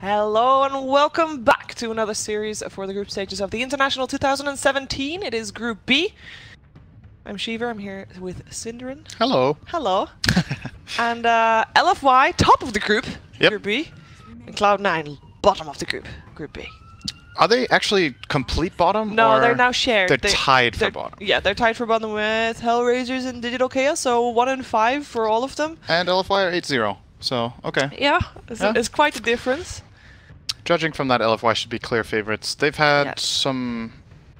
Hello and welcome back to another series for the group stages of the International 2017. It is Group B. I'm Shiver, I'm here with Synderen. Hello. Hello. and uh, LFY, top of the group, Yep. Group B. And Cloud9, bottom of the group, Group B. Are they actually complete bottom? No, they're now shared. They're They- tied for they're- bottom. Yeah, they're tied for bottom with Hellraisers and Digital Chaos, so 1 and 5 for all of them. And LFY are 8-0. So, okay. Yeah, it's, Yeah. it's quite a difference. Judging from that, LFY should be clear favorites. They've had Yes. some...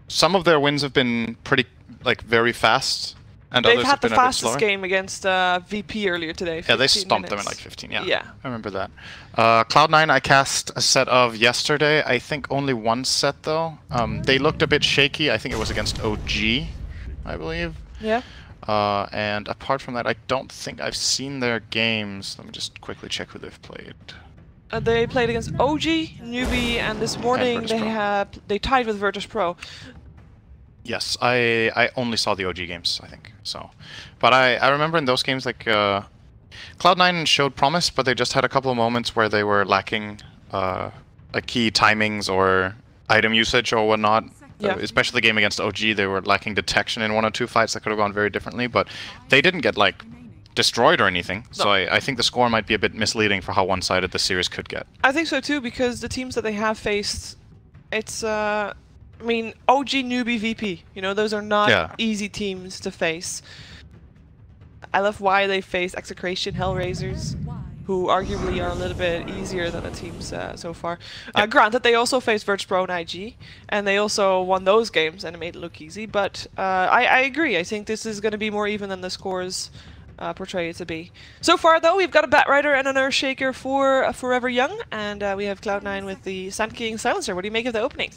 Some of their wins have been pretty, like, very fast. And They've had the bit game against uh, VP earlier today. Yeah, they 15 stomped them in like 15, yeah. Yeah. I remember that. Uh, Cloud9 I cast a set of yesterday. I think only one set, though. Um, they looked a bit shaky. I think it was against OG, I believe. Yeah. Uh, and apart from that, I don't think I've seen their games. Let me just quickly check who they've played. Uh, they played against OG, Newbee, and this morning Virtus they had they tied with Virtus Pro. Yes, I I only saw the OG games, I think. So, but I I remember in those games like uh, Cloud9 showed promise, but they just had a couple of moments where they were lacking uh, like key timings or item usage or whatnot. Yeah. Uh, especially the game against OG, they were lacking detection in one or two fights that could have gone very differently. But they didn't get like destroyed or anything. So I, I think the score might be a bit misleading for how one-sided the series could get. I think so too because the teams that they have faced, it's uh, I mean OG, Newbee, VP. You know those are not Yeah. easy teams to face. I love why they face Execration, Hellraisers, who arguably are a little bit easier than the teams uh, so far. Uh, Yep. granted, they also faced Virtus Pro and IG, and they also won those games and it made it look easy. But uh, I, I agree. I think this is going to be more even than the scores uh, portray it to be. So far, though, we've got a Batrider and an Earthshaker for uh, Forever Young, and uh, we have Cloud9 with the Sand King Silencer. What do you make of the opening?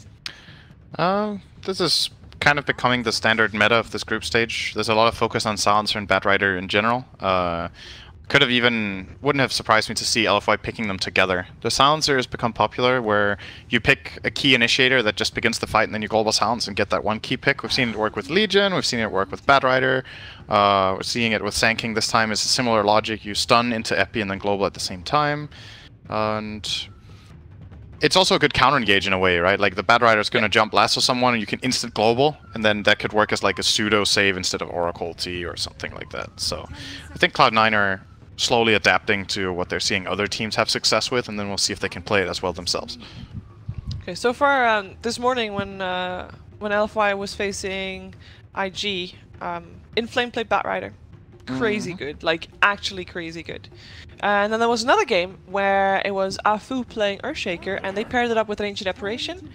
Uh, this is kind of becoming the standard meta of this group stage. There's a lot of focus on Silencer and Batrider in general. Uh, could have even wouldn't have surprised me to see LFY picking them together. The Silencer has become popular where you pick a key initiator that just begins the fight and then you global silence and get that one key pick. We've seen it work with Legion, we've seen it work with Batrider, uh, we're seeing it with Sand King this time. It's a similar logic. You stun into Epi and then global at the same time. And it's also a good counter engage in a way, right? Like the Batrider is going to jump lasso someone and you can instant global, and then that could work as like a pseudo save instead of Oracle T or something like that. So I think Cloud9 are slowly adapting to what they're seeing other teams have success with, and then we'll see if they can play it as well themselves. Okay, so far um, this morning when uh, when LFY was facing IG, um, Inflame played Batrider. Crazy Mhm. good, like actually crazy good. And then there was another game where it was Afu playing Earthshaker, and they paired it up with an Ancient Apparition,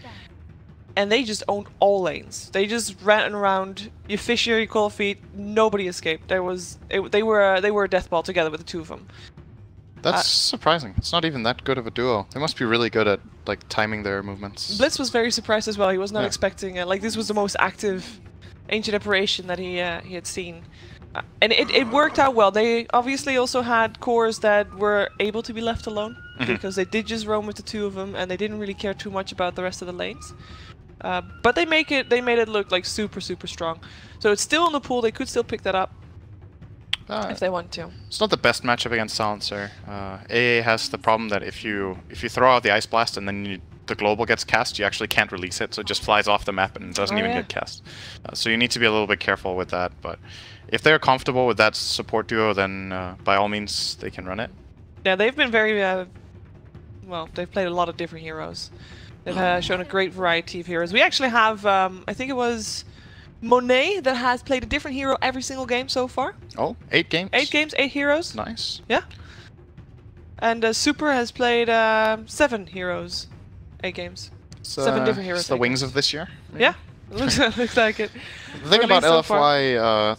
and they just owned all lanes. They just ran around. You fish here, you call feet. Nobody escaped. There was it, they were uh, they were a death ball together with the two of them. That's Uh, surprising. It's not even that good of a duo. They must be really good at like timing their movements. Blitz was very surprised as well. He was not Yeah. expecting it. Like this was the most active ancient apparition that he uh, he had seen, and it, it worked out well. They obviously also had cores that were able to be left alone Mhm. because they did just roam with the two of them, and they didn't really care too much about the rest of the lanes. Uh, but they make it they made it look like super super strong. So it's still in the pool. They could still pick that up Uh, if they want to. It's not the best matchup against Silencer. Uh, AA has the problem that if you if you throw out the Ice Blast and then you, the global gets cast, you actually can't release it, so it just flies off the map and doesn't Oh, even yeah. get cast. Uh, so you need to be a little bit careful with that. But if they're comfortable with that support duo, then uh, by all means they can run it. Yeah, they've been very uh, well. They've played a lot of different heroes. They've uh, shown a great variety of heroes. We actually have, um, I think it was Monet that has played a different hero every single game so far. Oh, eight games. Eight games, eight heroes. Nice. Yeah. And uh, Super has played uh, seven heroes, eight games. Seven uh, different heroes, It's the wings guess. of this year. maybe? Yeah, looks, looks like it. The thing about so. LFY, uh,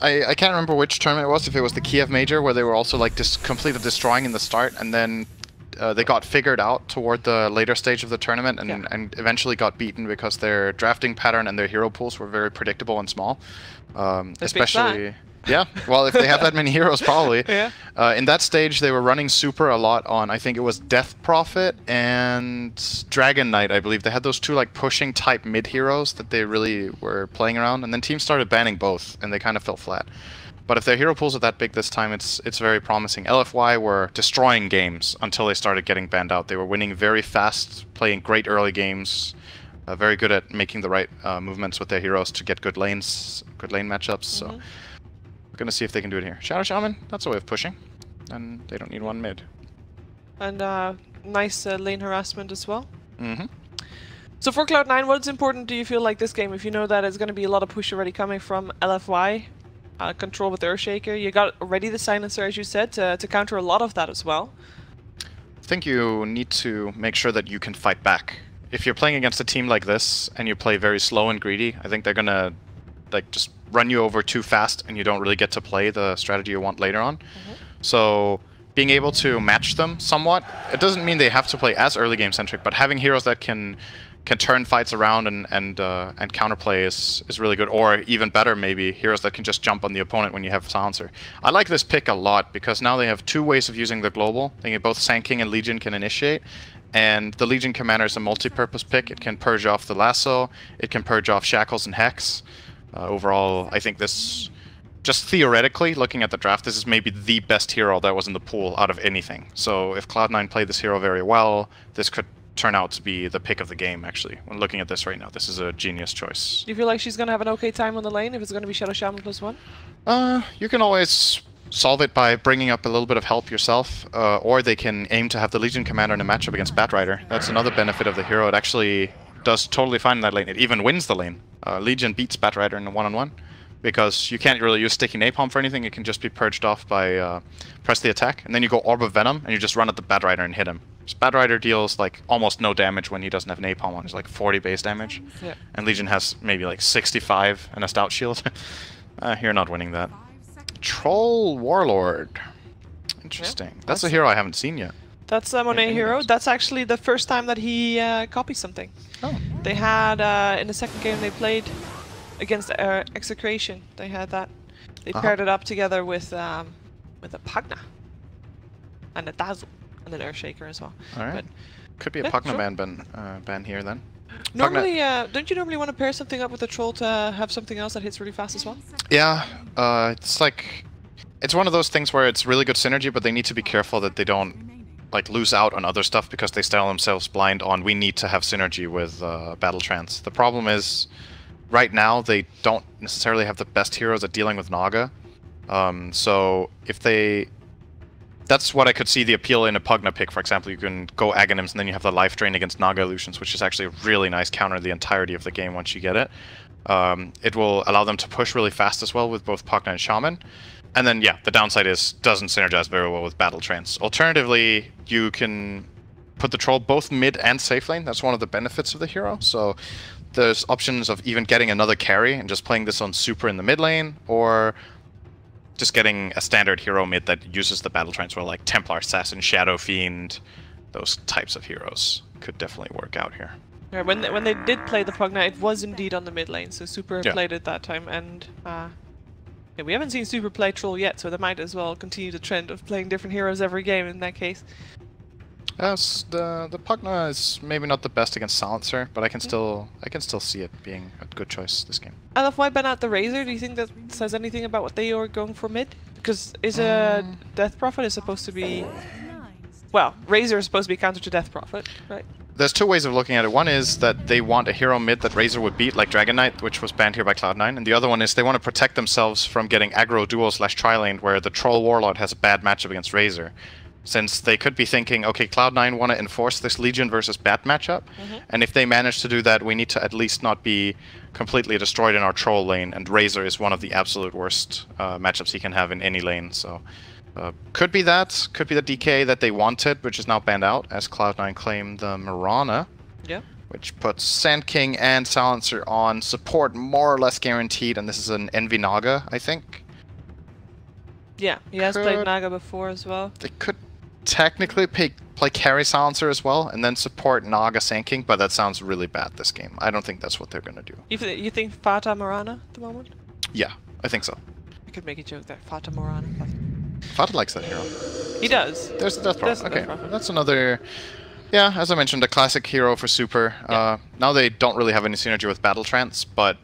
I, I can't remember which tournament it was, if it was the Kiev Major, where they were also like just completely destroying in the start, and then uh, they got figured out toward the later stage of the tournament, and, Yeah. and eventually got beaten because their drafting pattern and their hero pools were very predictable and small. Um, especially, yeah. Well, if they have that many heroes, probably. Yeah. Uh, in that stage, they were running super a lot on. I think it was Death Prophet and Dragon Knight. I believe they had those two like pushing type mid heroes that they really were playing around. And then teams started banning both, and they kind of fell flat. But if their hero pools are that big this time, it's it's very promising. LFY were destroying games until they started getting banned out. They were winning very fast, playing great early games, uh, very good at making the right uh, movements with their heroes to get good lanes, good lane matchups. So Mhm. We're gonna see if they can do it here. Shadow Shaman, that's a way of pushing, and they don't need one mid. And uh, nice uh, lane harassment as well. Mm-hmm. So for Cloud9, what's important do you feel like this game? If you know that it's going to be a lot of push already coming from LFY, uh, control with Earthshaker, you got already the Silencer, as you said, to, to counter a lot of that as well. I think you need to make sure that you can fight back. If you're playing against a team like this and you play very slow and greedy, I think they're gonna like just run you over too fast and you don't really get to play the strategy you want later on. So being able to match them somewhat, it doesn't mean they have to play as early game centric, but having heroes that can can turn fights around and and uh, and counterplay is is really good. Or even better, maybe heroes that can just jump on the opponent when you have silencer. I like this pick a lot because now they have two ways of using the global. They can both Sand King and Legion can initiate. And the Legion Commander is a multi-purpose pick. It can purge off the lasso. It can purge off shackles and hex. Uh, overall, I think this, just theoretically, looking at the draft, this is maybe the best hero that was in the pool out of anything. So if Cloud9 played this hero very well, this could turn out to be the pick of the game, actually. When looking at this right now, this is a genius choice. Do you feel like she's going to have an okay time on the lane if it's going to be Shadow Shaman plus one? Uh, you can always solve it by bringing up a little bit of help yourself, uh, or they can aim to have the Legion Commander in a matchup against Batrider. That's another benefit of the hero. It actually does totally fine in that lane. It even wins the lane. Uh, Legion beats Batrider in a one-on-one because you can't really use sticky napalm for anything. It can just be purged off by uh, press the attack, and then you go Orb of Venom, and you just run at the Batrider and hit him. So Batrider deals like almost no damage when he doesn't have napalm on. It's like 40 base damage, Yeah. and Legion has maybe like 65 and a stout shield. uh, you're not winning that. Troll Warlord. Interesting. That's that's- a hero I haven't seen yet. That's a Monet hero. That's actually the first time that he uh, copies something. Oh. They had, uh, in the second game they played against uh, Execration, they had that. They Uh-huh. paired it up together with um, with a Pugna and a Dazzle and an Earthshaker as well. All right. But Could be a Yeah, Pugna sure. ban, ban, uh, ban here then. normally, uh, don't you normally want to pair something up with a troll to have something else that hits really fast as well? Yeah, uh, it's like it's one of those things where it's really good synergy, but they need to be careful that they don't like lose out on other stuff because they style themselves blind on we need to have synergy with uh, battle trance. The problem is right now they don't necessarily have the best heroes at dealing with Naga. Um, so if they that's what I could see the appeal in a Pugna pick, for example. You can go Aghanims and then you have the life drain against Naga illusions, which is actually a really nice counter the entirety of the game once you get it. Um, it will allow them to push really fast as well with both Pugna and Shaman. And then, yeah, the downside is doesn't synergize very well with Battle Trance. Alternatively, you can put the troll both mid and safe lane. That's one of the benefits of the hero. So there's options of even getting another carry and just playing this on super in the mid lane, or just getting a standard hero mid that uses the battle trance well, like Templar Assassin, Shadow Fiend, those types of heroes could definitely work out here. Yeah, when they, when they did play the Pugna, it was indeed on the mid lane, so Super Yeah. played it that time, and uh, yeah, we haven't seen Super play Troll yet, so they might as well continue the trend of playing different heroes every game in that case. Yes, the the Pugna is maybe not the best against Silencer, but I can still I can still see it being a good choice this game. I love why ban out the Razor. Do you think that says anything about what they are going for mid? Because is a Um. Death Prophet is supposed to be well, Razor is supposed to be counter to Death Prophet, right? There's two ways of looking at it. One is that they want a hero mid that Razor would beat, like Dragon Knight, which was banned here by Cloud9, and the other one is they want to protect themselves from getting aggro duo slash tri-lane where the Troll Warlord has a bad matchup against Razor. Since they could be thinking, okay, Cloud9 want to enforce this Legion versus Bat matchup, and if they manage to do that, we need to at least not be completely destroyed in our Troll lane, and Razor is one of the absolute worst uh, matchups he can have in any lane, so... Uh, could be that, could be the DK that they wanted, which is now banned out, as Cloud9 claimed the Mirana Yeah. which puts Sand King and Silencer on support more or less guaranteed, and this is an Envy Naga, I think. Yeah, he has played Naga before as well. They could technically pay, play carry Silencer as well, and then support Naga Sand King, but that sounds really bad this game. I don't think that's what they're gonna do. You, you think Fata Morana at the moment? Yeah, I think so. I could make a joke that Fata Morana. Fata likes that hero. He does. There's the Death Prophet. the Okay, Death Prophet. that's another. Yeah, as I mentioned, a classic hero for Super. Yeah. Uh, now they don't really have any synergy with Battle Trance, but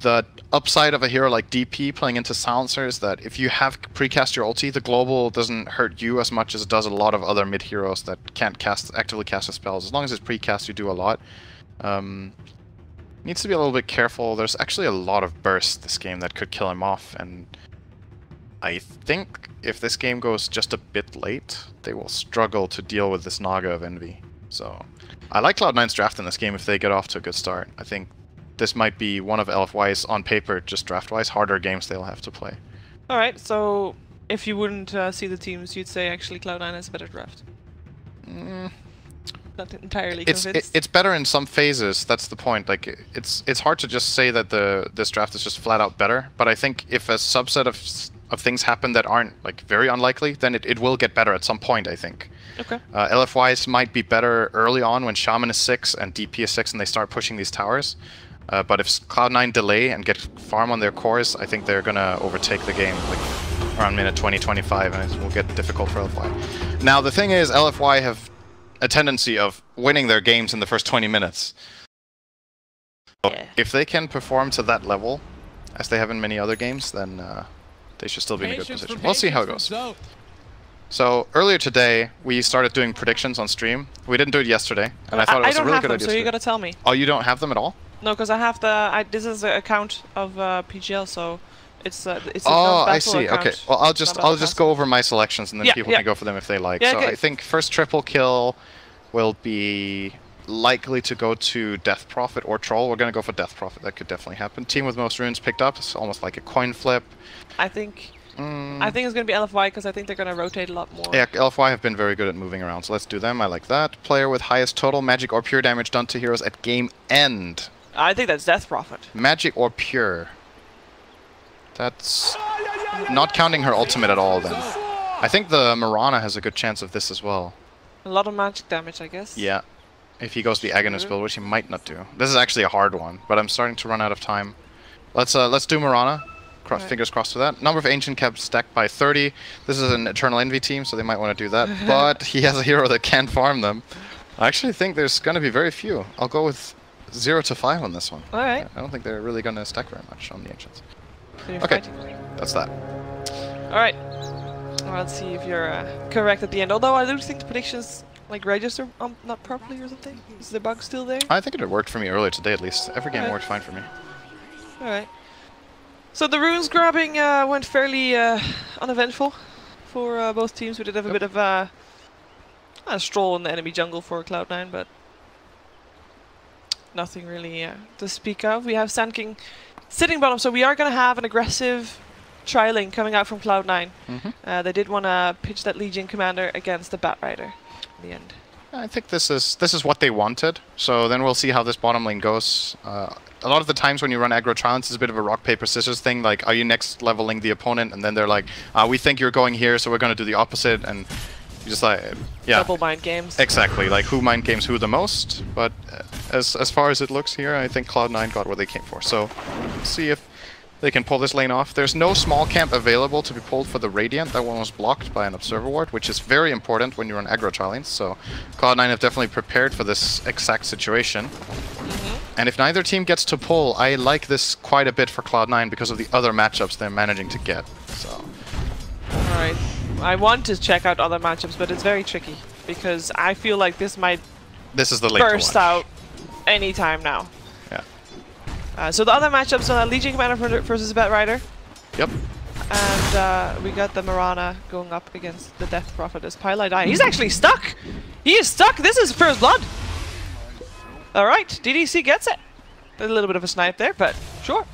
the upside of a hero like DP playing into Silencer is that if you have precast your ulti, the global doesn't hurt you as much as it does a lot of other mid heroes that can't cast actively cast the spells. As long as it's precast, you do a lot. Um, needs to be a little bit careful. There's actually a lot of burst this game that could kill him off, and I think if this game goes just a bit late, they will struggle to deal with this Naga of Envy. So I like Cloud9's draft in this game if they get off to a good start. I think this might be one of LFY's, on paper, just draft-wise, harder games they'll have to play. Alright, so if you wouldn't uh, see the teams, you'd say actually Cloud9 has a better draft. Mm, Not entirely it's convinced. it, it's better in some phases. That's the point. Like it's it's hard to just say that the this draft is just flat out better. But I think if a subset of of things happen that aren't like very unlikely, then it, it will get better at some point. I think. okay. Uh, LFYs might be better early on when Shaman is 6 and DP is 6 and they start pushing these towers. Uh, but if Cloud9 delay and get farm on their cores, I think they're going to overtake the game like around minute 20, 25, and it will get difficult for LFY. Now, the thing is, LFY have a tendency of winning their games in the first 20 minutes. So Yeah. If they can perform to that level, as they have in many other games, then uh, they should still be in a good position. We'll see how it goes. So earlier today, we started doing predictions on stream. We didn't do it yesterday, and I thought it was a really good them, idea. so you gotta tell me. Oh, you don't have them at all? No, because I have the. I, this is the account of uh, PGL, so it's uh, it's a Oh, I see. Account. Okay. Well, I'll just I'll just go over my selections, and then Yeah, people yeah. can go for them if they like. Yeah, so okay. I think first triple kill will be likely to go to Death Prophet or Troll. We're gonna go for Death Prophet. That could definitely happen. Team with most runes picked up. It's almost like a coin flip. I think Mm, I think it's gonna be LFY because I think they're gonna rotate a lot more. Yeah, LFY have been very good at moving around, so let's do them. I like that. Player with highest total magic or pure damage done to heroes at game end. I think that's Death Prophet. Magic or pure? That's not counting her ultimate at all then. I think the Mirana has a good chance of this as well. A lot of magic damage, I guess. Yeah. If he goes the Agonist build, which he might not do. This is actually a hard one, but I'm starting to run out of time. Let's uh, let's do Mirana. Cross, Right. Fingers crossed for that. Number of Ancient Camps stacked by 30. This is an Eternal Envy team, so they might want to do that. but he has a hero that can farm them. I actually think there's going to be very few. I'll go with 0 to 5 on this one. All right. I don't think they're really going to stack very much on the Ancients. Okay. fighting. That's that. All right. Well, let's see if you're uh, correct at the end. Although I do think the predictions like register um, not properly or something. Is the bug still there? I think it had worked for me earlier today at least. Every game Okay. worked fine for me. All right. So the runes grabbing uh, went fairly uh, uneventful for uh, both teams. We did have a Yep. bit of uh, a stroll in the enemy jungle for Cloud9, but nothing really uh, to speak of. We have Sand King sitting bottom, so we are going to have an aggressive trilane coming out from Cloud9. hmm Uh, they did want to pitch that Legion commander against the Bat Rider in the end. I think this is this is what they wanted. So then we'll see how this bottom lane goes. Uh, a lot of the times when you run aggro trials, it's a bit of a rock paper scissors thing. Like, are you next leveling the opponent? And then they're like, uh, we think you're going here, so we're going to do the opposite. And you just like, yeah, Double mind games. exactly. Like who mind games who the most. But uh, as as far as it looks here, I think Cloud9 got what they came for. So see if they can pull this lane off. There's no small camp available to be pulled for the Radiant. That one was blocked by an Observer Ward, which is very important when you're on aggro trilanes. So Cloud9 have definitely prepared for this exact situation. Mm-hmm. And if neither team gets to pull, I like this quite a bit for Cloud9 because of the other matchups they're managing to get. So Alright. I want to check out other matchups, but it's very tricky because I feel like this might this is the burst out anytime now. Uh, so the other matchups are Legion Commander versus Bat Rider, Yep. and uh, we got the Mirana going up against the Death Prophetess pieliedie. He's actually stuck! He is stuck! This is first blood! Alright, DDC gets it. A little bit of a snipe there, but sure,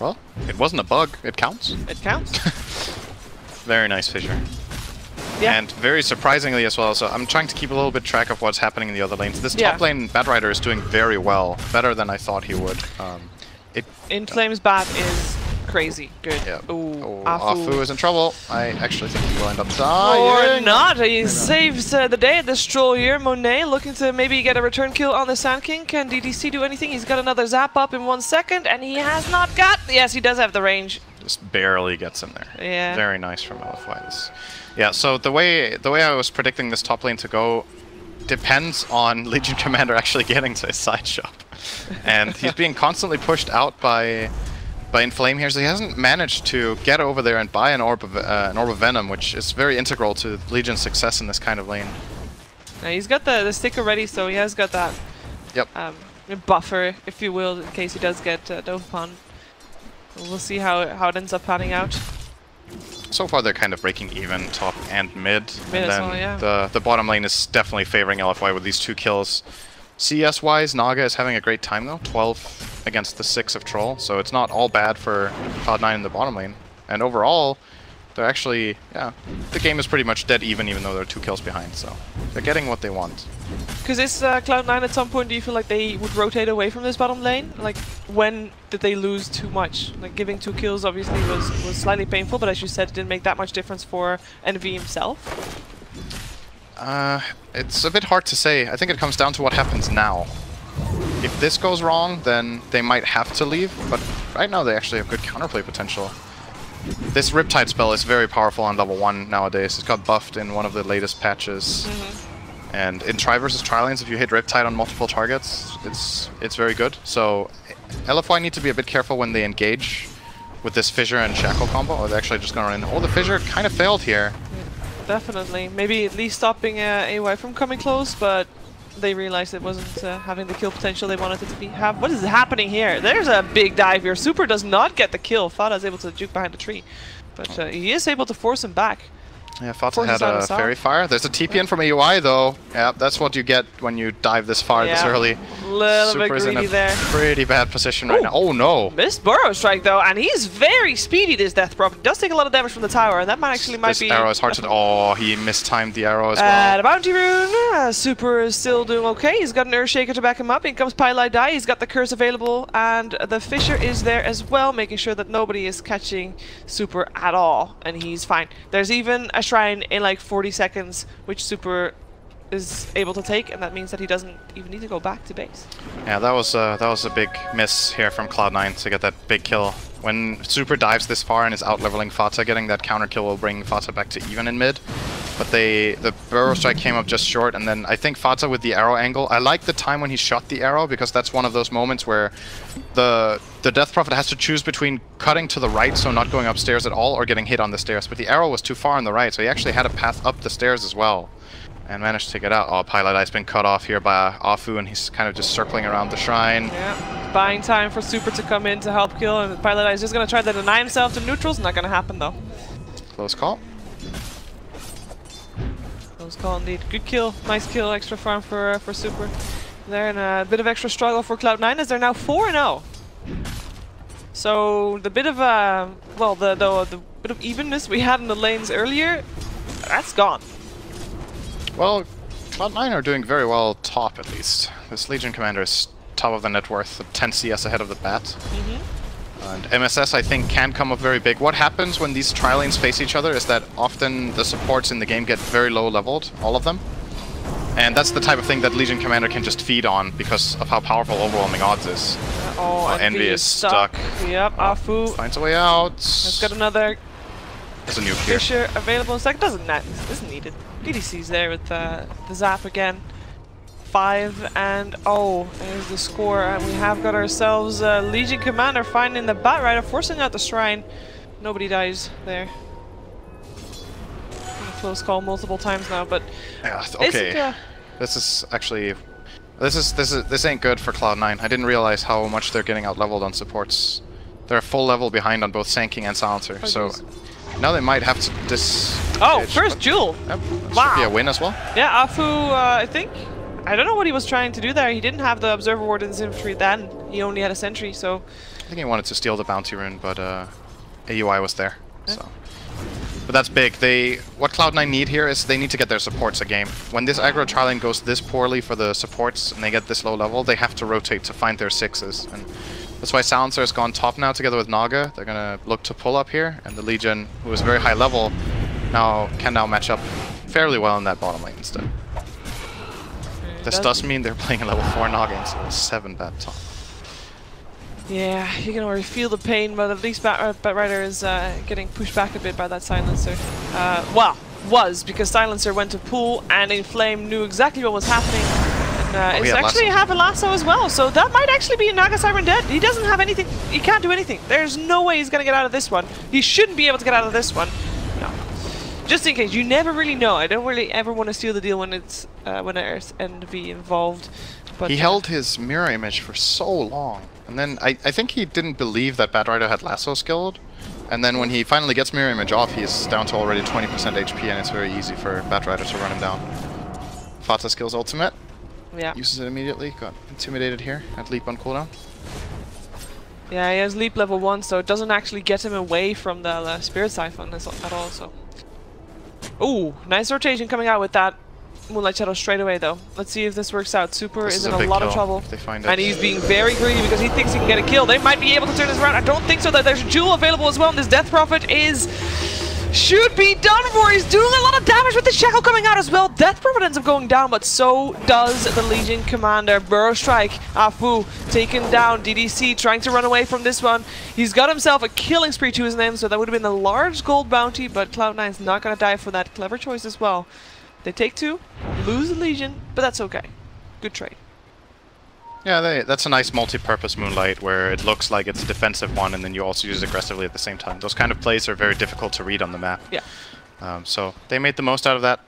Well, it wasn't a bug. It counts. it counts. Very nice fissure. Yeah. And very surprisingly as well, so I'm trying to keep a little bit track of what's happening in the other lanes. This Yeah. top lane Bat Rider is doing very well, better than I thought he would. Um, it, In Flames Bat is crazy good. yeah. Ooh, oh, Afu. Afu is in trouble. I actually think he will end up dying. Or not. He saves uh, the day at the stroll here. Monet looking to maybe get a return kill on the Sand King. Can DDC do anything? He's got another zap up in one second, and he has not got. Yes, he does have the range. Just barely gets in there. Yeah. Very nice from LFY. Yeah, so the way the way I was predicting this top lane to go, depends on Legion Commander actually getting to his side shop. And he's being constantly pushed out by by Inflame here, so he hasn't managed to get over there and buy an Orb of, uh, an Orb of Venom, which is very integral to Legion's success in this kind of lane. Now he's got the, the stick already, so he has got that Yep. um, buffer, if you will, in case he does get uh, dove upon. We'll see how, how it ends up panning out. So far they're kind of breaking even top and mid. Mid and then well, yeah. the, the bottom lane is definitely favoring LFY with these two kills. CS wise, Naga is having a great time though. 12 against the 6 of Troll, so it's not all bad for Cloud9 in the bottom lane. And overall, they're actually, yeah, the game is pretty much dead even even though they're two kills behind, so they're getting what they want. Because it's uh, Cloud9 at some point, do you feel like they would rotate away from this bottom lane? Like, when did they lose too much? Like, giving two kills obviously was, was slightly painful, but as you said, it didn't make that much difference for Envy himself. Uh, it's a bit hard to say. I think it comes down to what happens now. If this goes wrong, then they might have to leave, but right now they actually have good counterplay potential. This Riptide spell is very powerful on level 1 nowadays. It's got buffed in one of the latest patches. And in Tri versus Tri lanes, if you hit Riptide on multiple targets, it's it's very good. So LFY need to be a bit careful when they engage with this Fissure and Shackle combo. Or they're actually just gonna run in. Oh, the Fissure kind of failed here. Definitely. Maybe at least stopping uh, AY from coming close, but they realized it wasn't uh, having the kill potential they wanted it to be. Have what is happening here? There's a big dive here. Super does not get the kill. Fata is able to juke behind the tree, but uh, he is able to force him back. Yeah, Fata had a Fairy. Fire. There's a TPN from AUI though. Yeah, that's what you get when you dive this far this early. Little bit Super's in a there. pretty bad position right Ooh. now. Oh no! Missed Burrow Strike though, and he's very speedy. This Death Prop does take a lot of damage from the tower, and that might actually might this be. arrow is hard to. Oh, he mistimed the arrow as Uh, well. the Bounty Rune, uh, Super is still doing okay. He's got an Earthshaker to back him up. In comes pieliedie. He's got the Curse available, and the Fissure is there as well, making sure that nobody is catching Super at all, and he's fine. There's even a Shrine in like 40 seconds, which Super is able to take, and that means that he doesn't even need to go back to base. Yeah, that was uh, that was a big miss here from Cloud9 to get that big kill. When Super dives this far and is out leveling Fata, getting that counter kill will bring Fata back to even in mid. But they the Burrow Strike came up just short, and then I think Fata with the arrow angle. I like the time when he shot the arrow because that's one of those moments where the the Death Prophet has to choose between cutting to the right, so not going upstairs at all, or getting hit on the stairs. But the arrow was too far on the right, so he actually had a path up the stairs as well. And managed to get out. Oh, pieliedie's been cut off here by Afu, and he's kind of just circling around the shrine. Yeah, buying time for Super to come in to help kill, and pieliedie is just gonna try to deny himself to neutrals. Not gonna happen though. Close call. Close call indeed. Good kill. Nice kill. Extra farm for uh, for Super. There and a bit of extra struggle for Cloud9 as they're now 4 0. So the bit of uh, well the, the the bit of evenness we had in the lanes earlier, that's gone. Well, Cloud9 are doing very well top, at least. This Legion Commander is top of the net worth, 10 CS ahead of the bat. And MSS, I think, can come up very big. What happens when these tri lanes face each other is that often the supports in the game get very low leveled, all of them. And that's the type of thing that Legion Commander can just feed on because of how powerful overwhelming odds is. Uh, oh, Oh, Envy, is stuck. stuck. Yep, Afu Finds a way out. has got another There's a here. Fissure available in second. Doesn't net isn't needed. DDC's there with uh, the zap again. Five and oh, there's the score. And we have got ourselves uh, Legion Commander finding the Bat Rider, forcing out the Shrine. Nobody dies there. Close call multiple times now, but Yeah, okay. uh, This is actually this is this is this ain't good for Cloud9. I didn't realize how much they're getting out leveled on supports. They're a full level behind on both Sand King and Silencer, Oh, so jeez. Now they might have to dis. oh, first Duel. Yep, that should be a win as well. Yeah, Afu, uh, I think. I don't know what he was trying to do there. He didn't have the Observer Ward in his infantry then. He only had a sentry, so I think he wanted to steal the bounty rune, but uh, AUI was there. Yeah. So, but that's big. They what Cloud9 need here is they need to get their supports a game. When this aggro tri goes this poorly for the supports and they get this low level, they have to rotate to find their sixes. And that's why Silencer has gone top now together with Naga. They're gonna look to pull up here, and the Legion, who is very high level, now can now match up fairly well in that bottom lane instead. This does- mean they're playing a level 4 Naga instead of 7 bat top. Yeah, you can already feel the pain, but at least Bat, uh, Bat Rider is uh, getting pushed back a bit by that silencer. Uh, well, was because Silencer went to pool and Inflame knew exactly what was happening. Uh, Oh, it's actually lasso. have a lasso as well, so that might actually be a Naga Siren dead. He doesn't have anything. He can't do anything. There's no way he's gonna get out of this one. He shouldn't be able to get out of this one. No. Just in case, you never really know. I don't really ever want to steal the deal when it's uh, when there's envy involved. But He uh, held his mirror image for so long. And then I, I think he didn't believe that Batrider had lasso skilled. And then when he finally gets mirror image off, he's down to already 20% HP and it's very easy for Batrider to run him down. Fata skills ultimate, Yeah. uses it immediately, got intimidated here at leap on cooldown. Yeah, he has leap level 1, so it doesn't actually get him away from the uh, Spirit Siphon at all, so... Ooh, nice rotation coming out with that Moonlight Shadow straight away, though. Let's see if this works out. Super This is in a a, lot of trouble. they find it. And he's being very greedy because he thinks he can get a kill. They might be able to turn this around. I don't think so. That There's a duel available as well, and this Death Prophet is... Should be done for. He's doing a lot of damage with the Shackle coming out as well. Death Prophet ends up going down, but so does the Legion Commander. Burrow Strike, Afu taken down. DDC trying to run away from this one. He's got himself a killing spree to his name, so that would have been a large gold bounty, but Cloud9's not going to die for that. Clever choice as well. They take two, lose the Legion, but that's okay. Good trade. Yeah, they, that's a nice multi-purpose Moonlight where it looks like it's a defensive one and then you also use it aggressively at the same time. Those kind of plays are very difficult to read on the map. Yeah. Um, so they made the most out of that.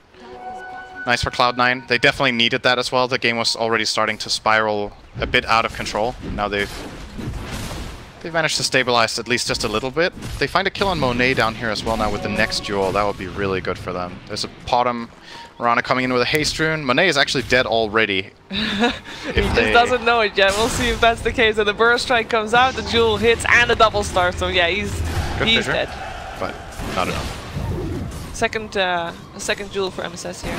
Nice for Cloud9. They definitely needed that as well. The game was already starting to spiral a bit out of control. Now they've they've managed to stabilize at least just a little bit. They find a kill on Monet down here as well now with the next duel, that would be really good for them. There's a bottom Rana coming in with a haste rune. Monet is actually dead already. He just they- doesn't know it yet. We'll see if that's the case. And the Burrow Strike comes out, the duel hits, and a double star. So yeah, he's Good he's fissure, dead. But not enough. Second uh, second duel for MSS here.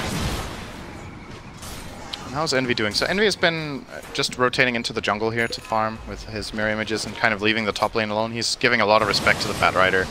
How's Envy doing? So Envy has been just rotating into the jungle here to farm with his mirror images and kind of leaving the top lane alone. He's giving a lot of respect to the Bat Rider,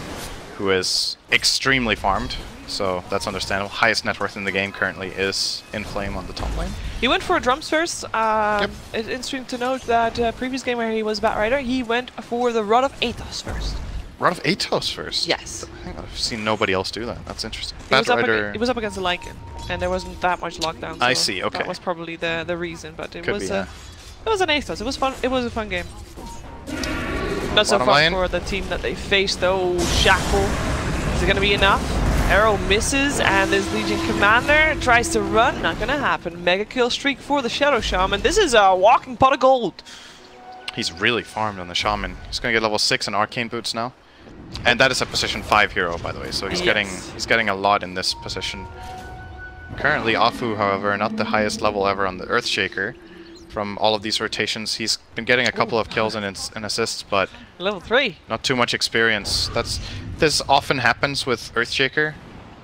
who is extremely farmed. So that's understandable. Highest net worth in the game currently is Inflame on the top lane. He went for drums first. Um, It's interesting to note that uh, previous game where he was Bat Rider, he went for the Rod of Atos first. Rod of Atos first. Yes. Think I've seen nobody else do that. That's interesting. He Bat was, he was up against the Lycan, and there wasn't that much lockdown. I see, okay. That was probably the the reason, but it Could was be, uh, yeah. it was an Atos. It was fun. It was a fun game. Not so fun for the team that they faced though. Shackle. Is it gonna be enough? Arrow misses, and this Legion Commander tries to run. Not gonna happen. Mega kill streak for the Shadow Shaman. This is a walking pot of gold. He's really farmed on the Shaman. He's gonna get level 6 in Arcane Boots now. And that is a position 5 hero, by the way, so he's getting he's getting a lot in this position. Currently, Afu, however, not the highest level ever on the Earthshaker. From all of these rotations, he's been getting a couple of kills and, and assists, but Level three. not too much experience. That's this often happens with Earthshaker.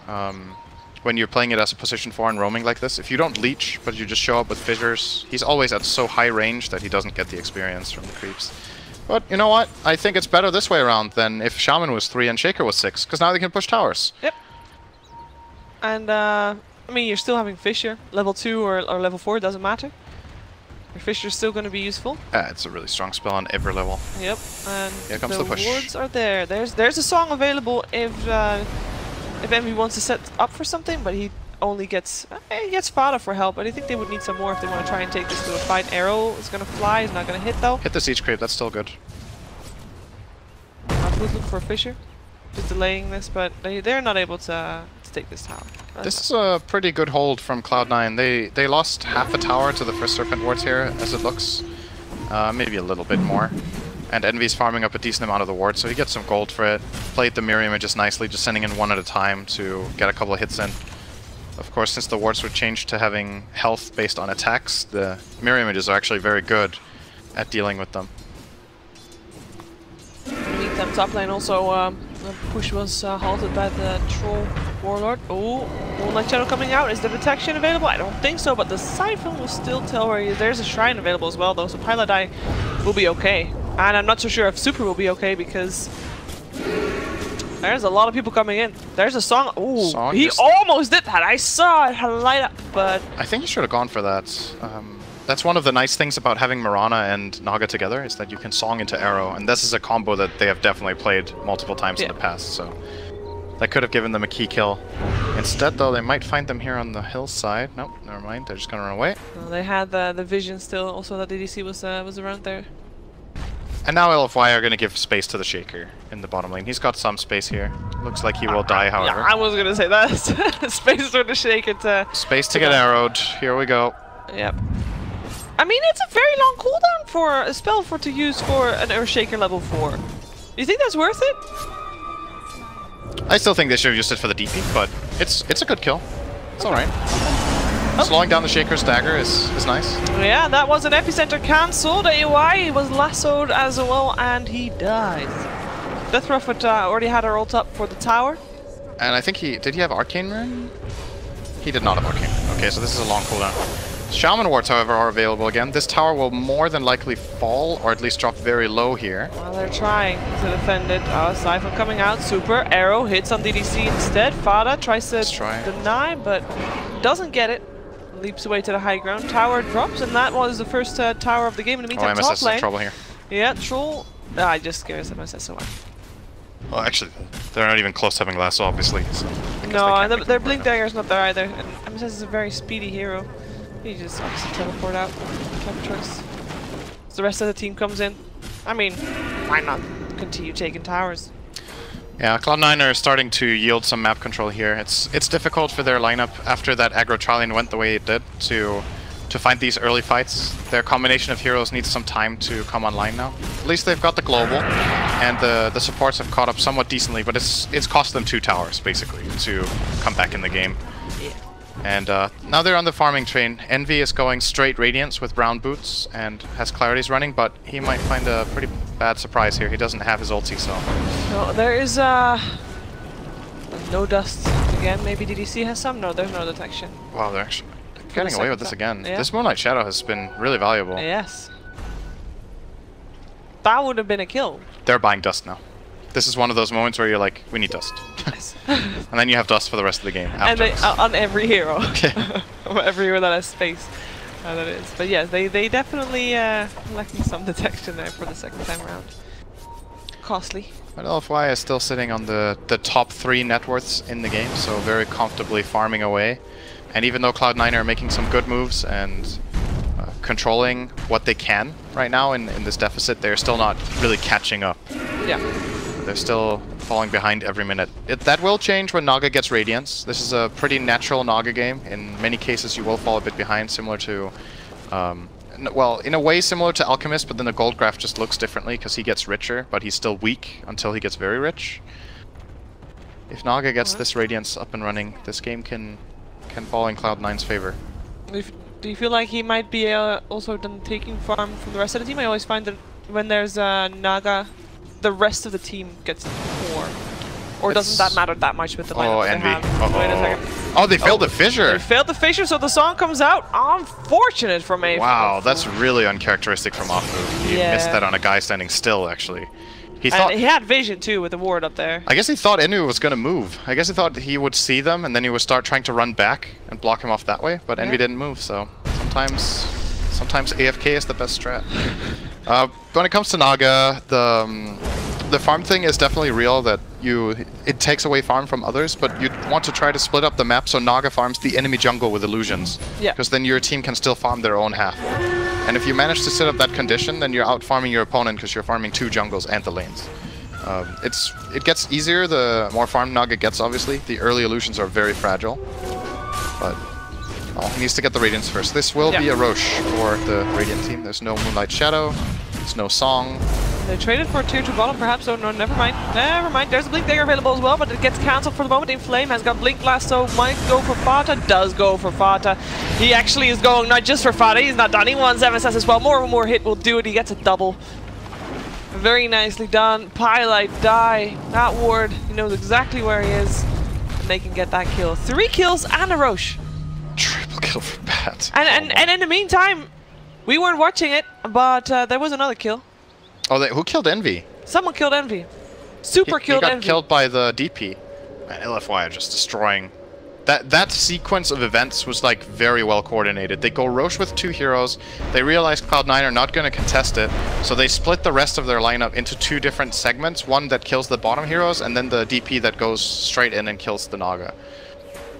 Um, when you're playing it as a position 4 and roaming like this, if you don't leech, but you just show up with fissures, he's always at so high range that he doesn't get the experience from the creeps. But you know what? I think it's better this way around than if Shaman was 3 and Shaker was 6, because now they can push towers. Yep. And uh, I mean, you're still having Fissure. Level two or, or level four doesn't matter. Your Fissure's still going to be useful. Ah, it's a really strong spell on every level. Yep. And Here comes the, the push. wards are there. There's there's a song available if uh, if Envy wants to set up for something, but he only gets uh, he gets Fata for help. But I think they would need some more if they want to try and take this to a fight. Arrow is going to fly. He's not going to hit though. Hit the Siege Creep, that's still good. I would look for Fissure. Just delaying this, but they they're not able to, to take this tower. That's This is a pretty good hold from Cloud9. They they lost half a tower to the first Serpent wards here, as it looks. Uh, maybe a little bit more. And Envy's farming up a decent amount of the wards, so he gets some gold for it. Played the mirror images nicely, just sending in one at a time to get a couple of hits in. Of course, since the wards were changed to having health based on attacks, the mirror images are actually very good at dealing with them. Meantime, top lane also, um, the push was uh, halted by the troll warlord. Oh, Moonlight Shadow coming out. Is the detection available? I don't think so, but the Siphon will still tell where he is. There's a shrine available as well, though, so pieliedie will be okay. And I'm not so sure if Super will be okay because there's a lot of people coming in. There's a song. Oh, he almost did that. I saw it light up, but I think he should have gone for that. Um, that's one of the nice things about having Mirana and Naga together is that you can song into arrow, and this is a combo that they have definitely played multiple times in the past. So That could have given them a key kill. Instead, though, they might find them here on the hillside. Nope, never mind. They're just gonna run away. Well, they had the the vision still. Also, that DDC was uh, was around there. And now LFY are gonna give space to the Shaker in the bottom lane. He's got some space here. Looks like he will die, however. Yeah, I was gonna say that. Space for the shake it. Uh, Space to get arrowed. Here we go. yep. I mean, it's a very long cooldown for a spell for to use for an Earthshaker level four. You think that's worth it? I still think they should have used it for the DP, but it's it's a good kill. It's alright. Slowing down the Shaker's dagger is, is nice. Yeah, that was an epicenter cancelled. AY was lassoed as well, and he dies. Death uh, already had her ult up for the tower. And I think he... Did he have Arcane Rune? He did not have Arcane Rune. Okay, so this is a long cooldown. Shaman Wards, however, are available again. This tower will more than likely fall, or at least drop very low here. Well, they're trying to defend it. Uh, Siphon coming out. Super. Arrow hits on DDC instead. Fata tries to try. deny, but doesn't get it. Leaps away to the high ground. Tower drops, and that was the first uh, tower of the game. In the Oh, meantime, MSS top is in trouble here. Yeah, Troll. Ah, I just scares MSS much. Well, actually, they're not even close to having lasso, obviously. So No, they and the, their Blink right now. Dagger's not there either. And MSS is a very speedy hero. He just obviously teleport out. Clever choice. So the rest of the team comes in. I mean, why not continue taking towers? Yeah, Cloud9 are starting to yield some map control here. It's it's difficult for their lineup after that aggro trilane went the way it did to to find these early fights. Their combination of heroes needs some time to come online now. At least they've got the global, and the the supports have caught up somewhat decently, but it's it's cost them two towers basically to come back in the game. And uh, now they're on the farming train. Envy is going straight Radiance with brown boots and has Clarities running, but he might find a pretty bad surprise here. He doesn't have his ulti, so No, there is uh no dust again. Maybe DDC has some. No, there's no detection. Wow, they're actually getting away with this again. Yeah. This Moonlight Shadow has been really valuable. Yes. That would have been a kill. They're buying dust now. This is one of those moments where you're like, we need dust. And then you have dust for the rest of the game. and they, uh, on every hero. Okay. every hero that has space. Uh, that is. But yeah, they, they definitely uh, lacking some detection there for the second time around. Costly. But LFY is still sitting on the, the top three net worths in the game, so very comfortably farming away. And even though Cloud9 are making some good moves and uh, controlling what they can right now in, in this deficit, they're still not really catching up. Yeah. They're still falling behind every minute. It, that will change when Naga gets Radiance. This is a pretty natural Naga game. In many cases, you will fall a bit behind, similar to... Um, n- well, in a way similar to Alchemist, but then the gold graph just looks differently because he gets richer, but he's still weak until he gets very rich. If Naga gets this Radiance up and running, this game can can fall in Cloud9's favor. If, do you feel like he might be uh, also then taking farm from the rest of the team? I always find that when there's a Naga, the rest of the team gets more. Or doesn't that matter that much with the oh, lineup Oh, that Envy. they have? Wait a second. Oh, they failed Oh, the fissure! They failed the fissure, so the song comes out. Unfortunate from a. Wow, that's really uncharacteristic from Afu. He Yeah. missed that on a guy standing still, actually. He And thought he had vision too with the ward up there. I guess he thought Enu was gonna move. I guess he thought he would see them and then he would start trying to run back and block him off that way. But Envy didn't move, so sometimes, sometimes AFK is the best strat. uh, when it comes to Naga, the um, the farm thing is definitely real. That you it takes away farm from others, but you want to try to split up the map so Naga farms the enemy jungle with illusions. Yeah. Because then your team can still farm their own half. And if you manage to set up that condition, then you're out farming your opponent because you're farming two jungles and the lanes. Um, it's it gets easier the more farm Naga gets. Obviously, the early illusions are very fragile, but he needs to get the Radiance first. This will be a Rosh for the Radiant team. There's no Moonlight Shadow, there's no Song. They traded for a tier 2 bottom, perhaps. Oh no, never mind. Never mind. There's a Blink Dagger available as well, but it gets cancelled for the moment. Inflame has got Blink Lasso. Might go for Fata. Does go for Fata. He actually is going not just for Fata. He's not done. He wants MSS as well. More and more hit will do it. He gets a double. Very nicely done. pieliedie. That ward, he knows exactly where he is. And they can get that kill. Three kills and a Rosh. Kill for Bat. And, and, and in the meantime, we weren't watching it, but uh, there was another kill. Oh, they, who killed Envy? Someone killed Envy. He, Super he killed got Envy. killed by the DP. Man, LFY are just destroying that that sequence of events was like very well coordinated. They go Rosh with two heroes. They realize Cloud9 are not going to contest it, so they split the rest of their lineup into two different segments. One that kills the bottom heroes, and then the DP that goes straight in and kills the Naga.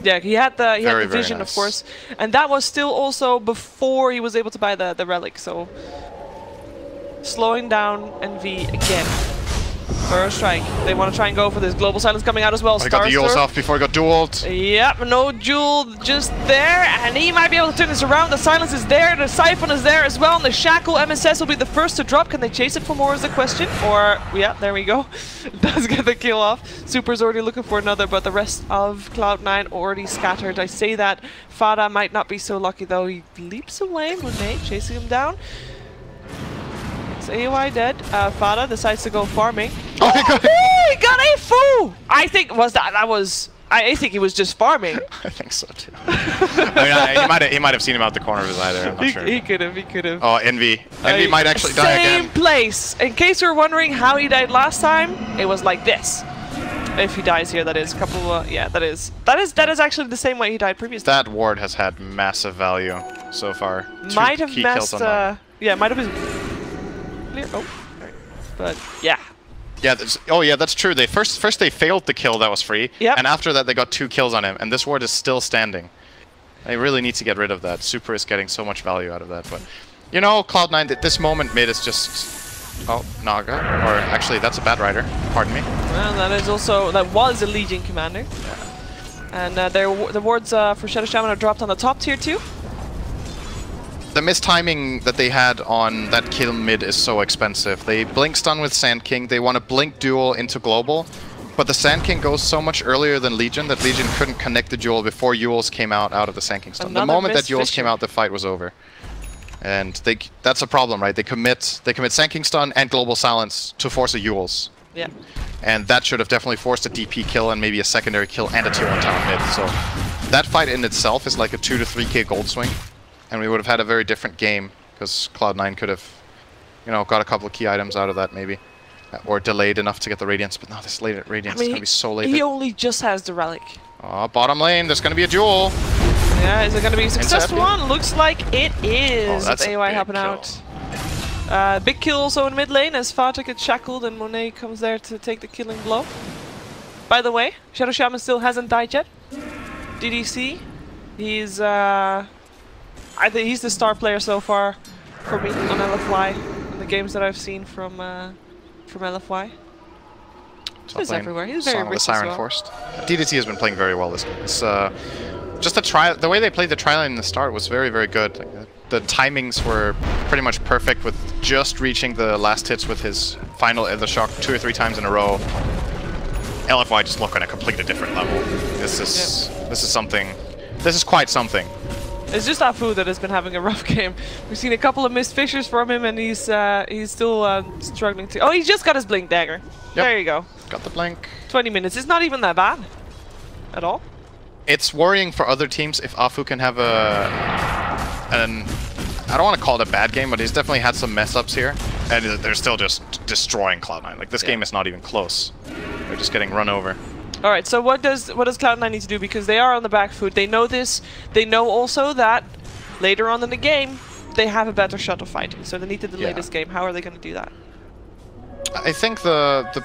Yeah, he had the he Very, had the vision, nice. of course, and that was still also before he was able to buy the the relic. So slowing down Envy again. First strike. They want to try and go for this. Global silence coming out as well. I got the Starster. Off before he got dueled. Yep, no Duel just there, and he might be able to turn this around. The silence is there, the siphon is there as well, and the shackle MSS will be the first to drop. Can they chase it for more is the question? Or, yeah, there we go. Does get the kill off. Super's already looking for another, but the rest of Cloud9 already scattered. I say that. Fata might not be so lucky though. He leaps away, Monet chasing him down. It's AUI dead. Uh, Fata decides to go farming. Oh my god! Oh, he got a foo! I think was that that was. I, I think he was just farming. I think so too. I mean, he might have, he might have seen him out the corner of his eye there. I'm not he, sure. he could have. He could have. Oh, Envy. Envy Uh, might actually die again. Same place. In case you're wondering how he died last time, it was like this. If he dies here, that is. Couple. Uh, yeah, that is. That is. That is actually the same way he died previously. That ward has had massive value so far. Two might have messed. Uh, yeah, might have been. Clear. Oh. But yeah. Yeah, that's, oh yeah, that's true. They first first they failed the kill that was free, Yep. and after that they got two kills on him, and this ward is still standing. They really need to get rid of that. Super is getting so much value out of that, but you know, Cloud9 at this moment made us just oh Naga, or actually that's a Batrider. Pardon me. Well, that is also that was a Legion commander. And uh, their the wards uh, for Shadow Shaman are dropped on the top tier too. The mistiming that they had on that kill mid is so expensive. They blink stun with Sand King. They want to blink duel into global, but the Sand King goes so much earlier than Legion that Legion couldn't connect the duel before Euls came out out of the Sand King stun. the moment that Euls came out, the fight was over. And they that's a problem, right? They commit they commit Sand King stun and global silence to force a Euls. Yeah. And that should have definitely forced a DP kill and maybe a secondary kill and a tier 1 tower mid. So that fight in itself is like a 2 to 3k gold swing. And we would have had a very different game because Cloud9 could have, you know, got a couple of key items out of that maybe. Or delayed enough to get the Radiance. But no, this late Radiance I mean, is going to be so late. he only just has the relic. Oh, bottom lane, there's going to be a duel. Yeah, is it going to be a successful one? Looks like it is. Oh, that's with a helping kill. out. Uh, big kill also in mid lane as Fata gets shackled and Monet comes there to take the killing blow. By the way, Shadow Shaman still hasn't died yet. DDC, he's uh, I think he's the star player so far for me on LFY in the games that I've seen from uh, from LFY. Top He's everywhere. He's very Song of the Siren well. Forced. DDT has been playing very well this game. It's uh, just the tri the way they played the tri lane in the start was very very good. Like, the, the timings were pretty much perfect with just reaching the last hits with his final uh, the shock two or three times in a row. LFY just look on a completely different level. This is this is something. This is quite something. It's just Afu that has been having a rough game. We've seen a couple of missed Fissures from him, and he's uh, he's still uh, struggling to. Oh, he just got his blink dagger. There you go. Got the blink. 20 minutes. It's not even that bad, at all. it's worrying for other teams if Afu can have a an I don't want to call it a bad game, but he's definitely had some mess ups here, and they're still just destroying Cloud9. Like this Yeah. game is not even close. They're just getting run over. All right. So what does what does Cloud9 need to do? Because they are on the back foot. They know this. They know also that later on in the game they have a better shot of fighting. So they need to delay Yeah. this game. How are they going to do that? I think the the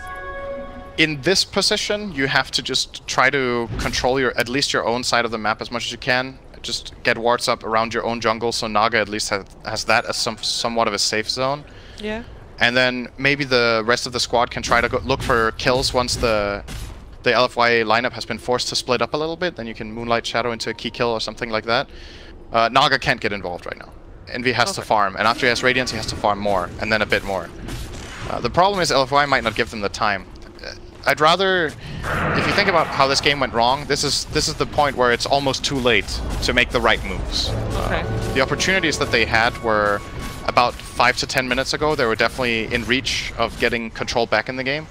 in this position you have to just try to control your at least your own side of the map as much as you can. Just get wards up around your own jungle, so Naga at least has, has that as some somewhat of a safe zone. Yeah. and then maybe the rest of the squad can try to go look for kills once the the LFY lineup has been forced to split up a little bit. Then you can Moonlight Shadow into a key kill or something like that. Uh, Naga can't get involved right now. Envy has to farm, and after he has Radiance, he has to farm more, and then a bit more. Uh, the problem is LFY might not give them the time. Uh, I'd rather, if you think about how this game went wrong, this is this is the point where it's almost too late to make the right moves. Okay. The opportunities that they had were about five to ten minutes ago. They were definitely in reach of getting control back in the game.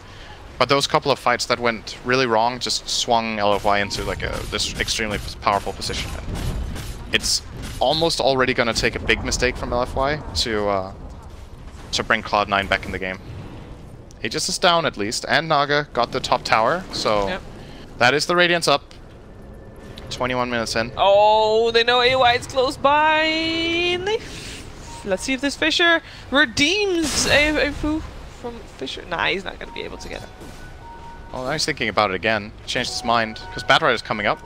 But those couple of fights that went really wrong just swung LFY into like a this extremely powerful position. And it's almost already going to take a big mistake from LFY to uh, to bring Cloud9 back in the game. Aegis is down at least, and Naga got the top tower, so Yep. that is the Radiance up. 21 minutes in. Oh, they know AY is close by. They Let's see if this Fissure redeems a, Afu from Fissure. Nah, he's not going to be able to get it. Well, now he's thinking about it again. Changed his mind because Batrider's coming up.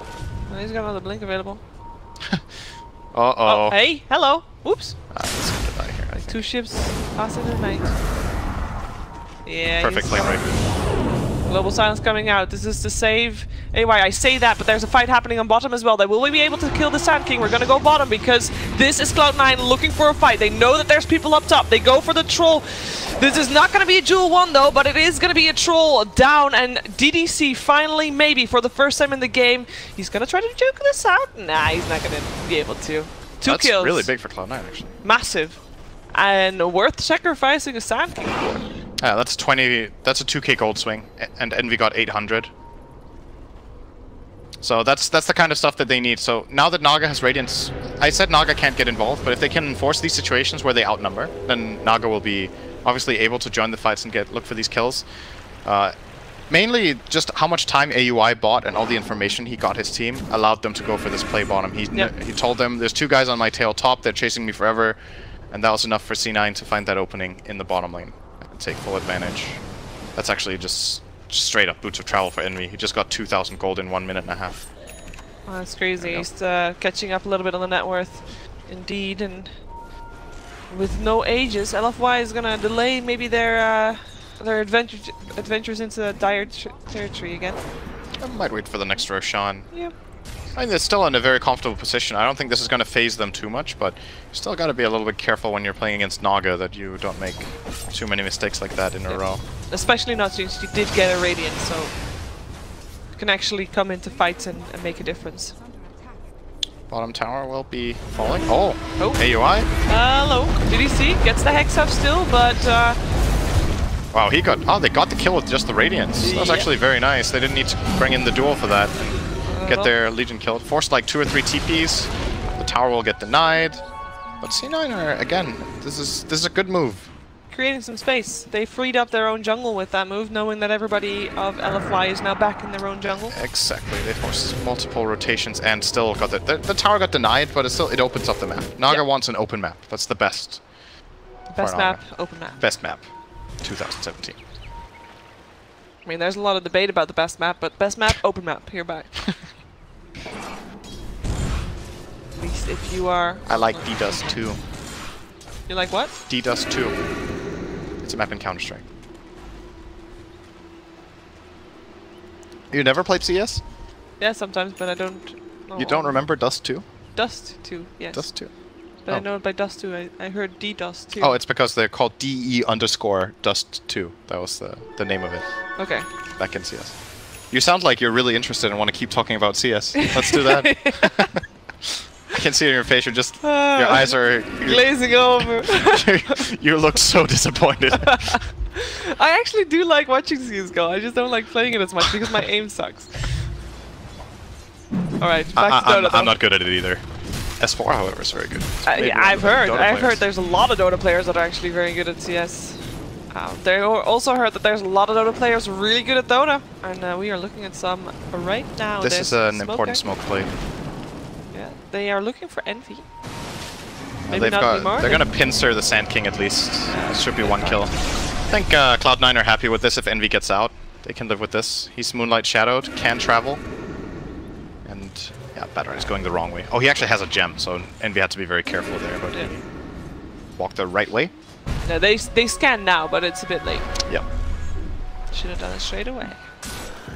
Well, he's got another blink available. uh oh. oh. Hey, hello. Whoops. Ah, he's gonna die here. Like two ships passing the night. Yeah. Perfect lane right. Global Silence coming out. This is to save AY. I say that, but there's a fight happening on bottom as well. They will we be able to kill the Sand King? We're going to go bottom because this is Cloud9 looking for a fight. They know that there's people up top. They go for the troll. This is not going to be a duel one though, but it is going to be a troll down. And DDC finally, maybe for the first time in the game, he's going to try to juke this out. Nah, he's not going to be able to. Two That's kills. really big for Cloud9 actually. Massive. And worth sacrificing a Sand King for. Yeah, that's 20. That's a 2k gold swing, and Envy got 800. So that's that's the kind of stuff that they need. So now that Naga has Radiance, I said Naga can't get involved, but if they can enforce these situations where they outnumber, then Naga will be obviously able to join the fights and get look for these kills. Uh, mainly just how much time AUI bought and all the information he got his team allowed them to go for this play bottom. He yep. he told them there's two guys on my tail top, they're chasing me forever, and that was enough for C9 to find that opening in the bottom lane take full advantage. That's actually just straight up boots of travel for Envy. He just got 2,000 gold in one minute and a half. Oh, that's crazy. He's uh, catching up a little bit on the net worth, indeed, and with no Aegis, LFY is gonna delay maybe their uh, their adventure adventures into dire territory again. I might wait for the next Roshan. Yeah. I mean, they're still in a very comfortable position. I don't think this is going to phase them too much, but you still got to be a little bit careful when you're playing against Naga that you don't make too many mistakes like that in a row. Especially not since you did get a Radiant, so you can actually come into fights and, and make a difference. Bottom tower will be falling. Oh, oh. AUI. Hello. Did he see? Gets the Hex up still, but... Uh, wow, he got... Oh, they got the kill with just the Radiance. That was actually very nice. They didn't need to bring in the duel for that get their Legion killed. Force like two or three TPs. The tower will get denied. But C9 are, again, this is this is a good move. Creating some space. They freed up their own jungle with that move, knowing that everybody of LFY is now back in their own jungle. Exactly. They forced multiple rotations and still got the, the, the tower got denied, but it still it opens up the map. Naga yep. wants an open map. That's the best. Best map, open map. Best map, 2017. I mean, there's a lot of debate about the best map, but best map, open map, hereby. At least if you are... I like D-Dust 2. You like what? D-Dust 2. It's a map in Counter-Strike. You never played CS? Yeah, sometimes, but I don't You don't remember Dust 2? Dust 2, yes. Dust 2. But oh. I know it by Dust 2. I, I heard D-Dust 2. Oh, it's because they're called DE underscore Dust 2. That was the, the name of it. Okay. Back in CS. You sound like you're really interested and want to keep talking about CS. Let's do that. I can see it in your face. You're just uh, your eyes are glazing over. you look so disappointed. I actually do like watching CS:GO. I just don't like playing it as much because my aim sucks. All right, back I, to Dota. I'm, I'm, not good at it either. S4, however, is very good. Uh, yeah, I've heard. I've players. heard there's a lot of Dota players that are actually very good at CS. Uh, they also heard that there's a lot of Dota players really good at Dota, and uh, we are looking at some right now. This there's is an important smoke play. Yeah, they are looking for Envy. Maybe not got, anymore. They're gonna pincer the Sand King at least. This should be one kill. I think uh, Cloud9 are happy with this if Envy gets out. They can live with this. He's Moonlight Shadowed, can travel. And yeah, Batrider is going the wrong way. Oh, he actually has a gem, so Envy had to be very careful there, but yeah. walk the right way. No, they they scan now, but it's a bit late. Yep. Should have done it straight away.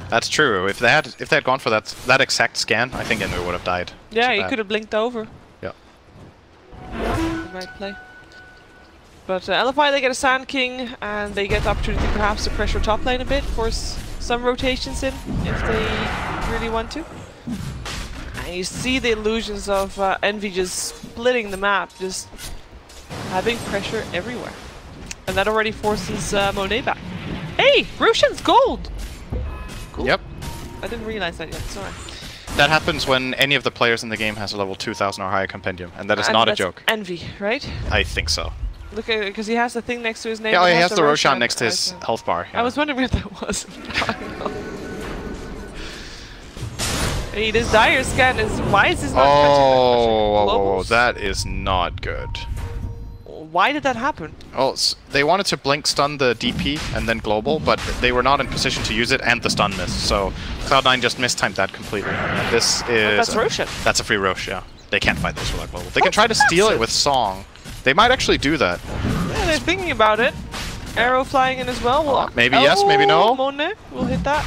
That's true. If they had if they had gone for that that exact scan, I think Envy would have died. Yeah, he could have blinked over. Yeah. Right play. But uh, LFY, they get a Sand King, and they get the opportunity perhaps to pressure top lane a bit, force some rotations in, if they really want to. And you see the illusions of uh, Envy just splitting the map, just having pressure everywhere. And that already forces uh, Monet back. Hey, Roshan's gold! Cool. Yep. I didn't realize that yet, sorry. That happens when any of the players in the game has a level 2000 or higher compendium, and that is and not a joke. Envy, right? I think so. Look because he has the thing next to his name. Yeah, oh, he has, the, the Roshan, Roshan next to his health bar. Yeah. I was wondering where that was. Hey, this dire scan is. Why is this not Oh, whoa, whoa, whoa, that is not good. Why did that happen? Oh, they wanted to blink stun the DP and then global, but they were not in position to use it and the stun miss. So Cloud9 just mistimed that completely. This is that's a, Roshan. That's a free Rosh, yeah. They can't fight this without global. They can try to steal it with Song. They might actually do that. Yeah, they're thinking about it. Arrow flying in as well. Well, Uh, maybe yes, maybe no. Monet will hit that.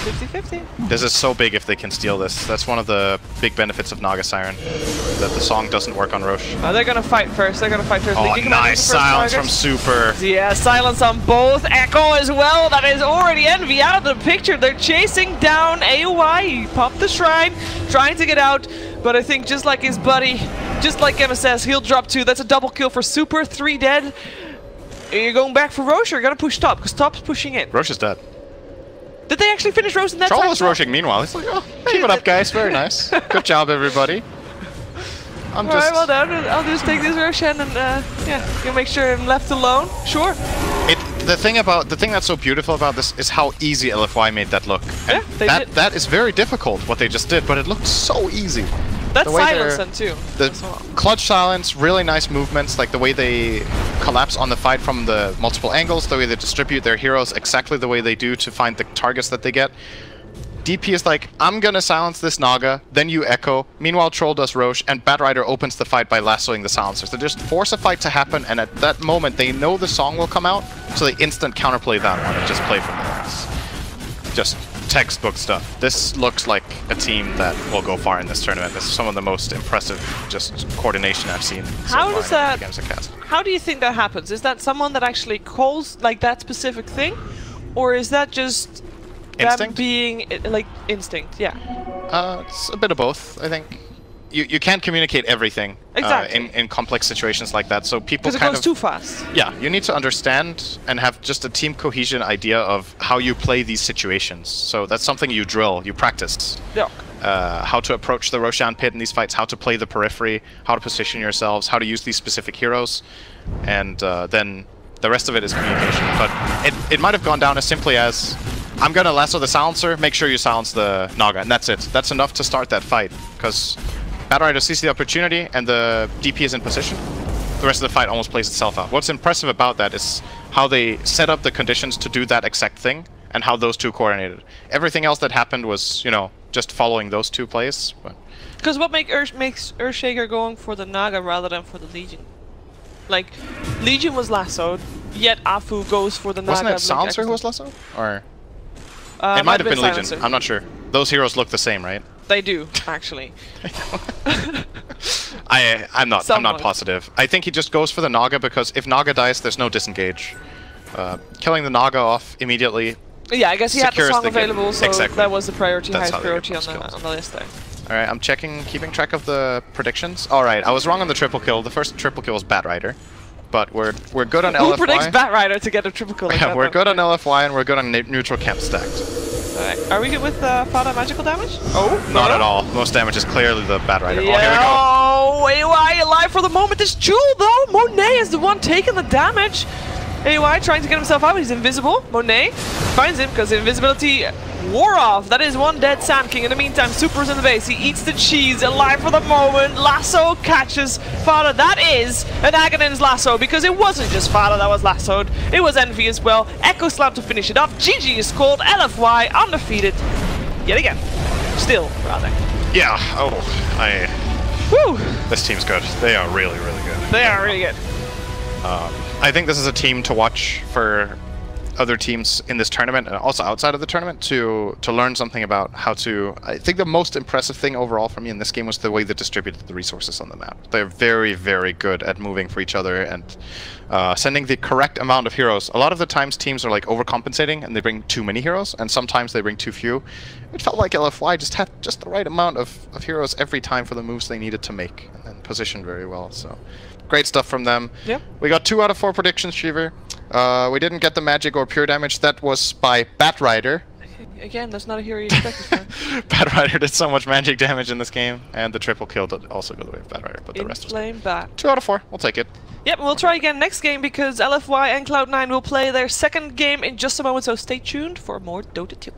50-50. This is so big if they can steal this. That's one of the big benefits of Naga Siren. That the song doesn't work on Rosh. Oh, they're gonna fight first. They're gonna fight first. Oh, nice silence from. Super. Yeah, silence on both. Echo as well. That is already Envy out of the picture. They're chasing down AOI. He popped the shrine, trying to get out. But I think just like his buddy, just like Emma says, he'll drop two. That's a double kill for Super. Three dead. You're going back for Rosh. You're gonna push top because top's pushing in. Rosh is dead. Did they actually finish roasting that Troll slot? rushing meanwhile. He's like, oh, keep it up, guys. Very nice. Good job, everybody. I'm All right, just. well done. I'll just take this Roshan and uh, yeah, you make sure I'm left alone. Sure. It, the thing about the thing that's so beautiful about this is how easy LFY made that look. And Yeah, they that did. that is very difficult what they just did, but it looked so easy. That's The silence then too. The well. clutch silence, really nice movements, like the way they collapse on the fight from the multiple angles, the way they distribute their heroes exactly the way they do to find the targets that they get. DP is like, I'm gonna silence this Naga, then you echo. Meanwhile, Troll does Rosh, and Batrider opens the fight by lassoing the silencers. They just force a fight to happen, and at that moment, they know the song will come out, so they instant counterplay that one and just play from there. It's just textbook stuff. This looks like a team that will go far in this tournament. This is some of the most impressive just coordination I've seen. so How far does that- Games of Cast. How do you think that happens? Is that someone that actually calls like that specific thing, or is that just them Instinct? being like instinct? Yeah. Uh, it's a bit of both, I think. You, you can't communicate everything Exactly. uh, in, in complex situations like that, so people Because it kind goes of too fast. yeah, you need to understand and have just a team cohesion idea of how you play these situations. So that's something you drill, you practice. Yeah. Uh, how to approach the Roshan pit in these fights, how to play the periphery, how to position yourselves, how to use these specific heroes, and uh, then the rest of it is communication. But it, it might have gone down as simply as I'm gonna lasso the silencer, make sure you silence the Naga, and that's it. That's enough to start that fight, because Batrider sees the opportunity and the DP is in position. The rest of the fight almost plays itself out. What's impressive about that is how they set up the conditions to do that exact thing, and how those two coordinated. Everything else that happened was, you know, just following those two plays. Because what make Ur- makes Earthshaker going for the Naga rather than for the Legion? Like, Legion was lassoed, yet Afu goes for the Naga. wasn't it Silencer who was Lasso? Or Uh, it might have been Legion. I'm not sure. Those heroes look the same, right? They do, actually. I I'm not I'm not positive. I think he just goes for the Naga because if Naga dies, there's no disengage. Uh, killing the Naga off immediately. Yeah, I guess he had the song the game. available, so Exactly. that was the priority, That's highest how they get priority on the, kills. on the list there. All right, I'm checking, keeping track of the predictions. All right, I was wrong on the triple kill. The first triple kill was Bat Rider, but we're we're good on Who LFY. predicts Batrider to get a triple kill like yeah, we're good on LFY and we're good on neutral camp stacked. Alright, Are we good with uh, Fata magical damage? Oh, Not no? at all. Most damage is clearly the Batrider. Yeah, Oh, here we go. oh, AY alive for the moment. This Duel, though, Monet is the one taking the damage. AY trying to get himself out. He's invisible. Monet finds him because invisibility wore off. That is one dead Sand King. In the meantime, Super's in the base. He eats the cheese. Alive for the moment. Lasso catches Fata. That is an Aghanims lasso because it wasn't just Fata that was lassoed. It was Envy as well. Echo Slam to finish it off. GG is called. LFY undefeated. Yet again. Still, rather. Yeah. Oh, I. Woo! This team's good. They are really, really good. They are really good. Um, I think this is a team to watch for other teams in this tournament and also outside of the tournament to to learn something about how to. I think the most impressive thing overall for me in this game was the way they distributed the resources on the map. They're very, very good at moving for each other and uh, sending the correct amount of heroes. A lot of the times teams are like overcompensating and they bring too many heroes, and sometimes they bring too few. It felt like LFY just had just the right amount of, of heroes every time for the moves they needed to make and then positioned very well. So great stuff from them. Yeah. We got two out of four predictions, Shiver. Uh, we didn't get the magic or pure damage. That was by Bat Rider. Again, that's not a hero you expected from. Bat Rider did so much magic damage in this game, and the triple kill did also go the way of Bat Rider, but the rest was Inflame bat. two out of four. We'll take it. Yep, we'll try again next game because LFY and Cloud9 will play their second game in just a moment, so stay tuned for more Dota 2.